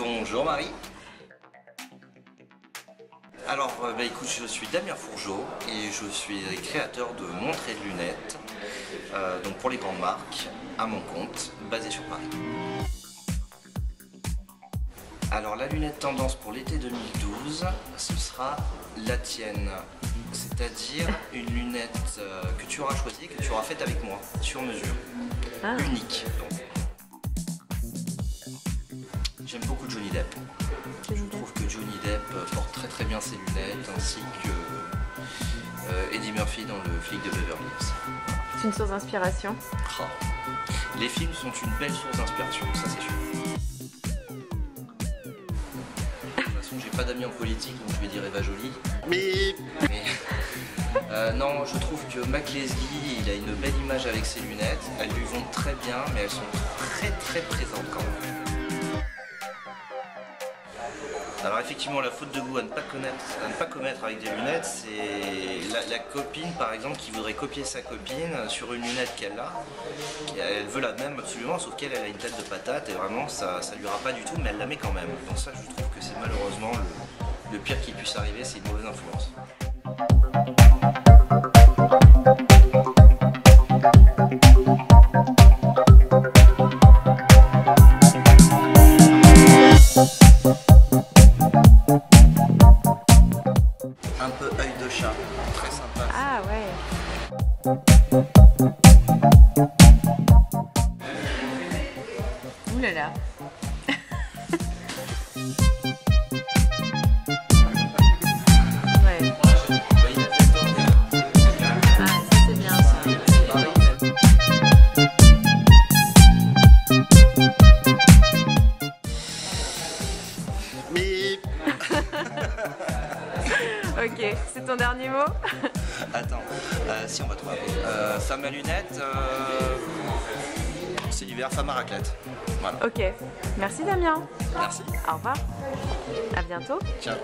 Bonjour Marie. Alors, euh, bah, écoute, je suis Damien Fourgeot et je suis créateur de montres et de lunettes, euh, donc pour les grandes marques, à mon compte, basé sur Paris. Alors, la lunette tendance pour l'été 2012, ce sera la tienne. C'est-à-dire une lunette euh, que tu auras choisie, que tu auras faite avec moi, sur mesure. Ah. Unique. donc. Bien ses lunettes, ainsi que euh, Eddie Murphy dans le flic de Beverly Hills. C'est une source d'inspiration. Ah. Les films sont une belle source d'inspiration, ça c'est sûr. De toute façon, j'ai pas d'amis en politique, donc je vais dire Eva Jolie. Mais, mais, euh, non, je trouve que Mac Leslie, il a une belle image avec ses lunettes. Elles lui vont très bien, mais elles sont très très présentes quand même. Alors effectivement, la faute de goût à ne pas, connaître, à ne commettre avec des lunettes, c'est la, copine par exemple qui voudrait copier sa copine sur une lunette qu'elle a. Elle veut la même absolument, sauf qu'elle elle a une tête de patate et vraiment ça, ça lui ira pas du tout, mais elle la met quand même. Donc ça, je trouve que c'est malheureusement le, pire qui puisse arriver, c'est une mauvaise influence. Très sympa. Ah ouais. Ouh là là. Ouais. Ok, c'est ton dernier mot attends, euh, si on va trouver. Euh, femme à lunettes, euh, c'est l'hiver, femme à raclette. Voilà, Ok. Merci Damien. merci. Au revoir. À bientôt. Ciao.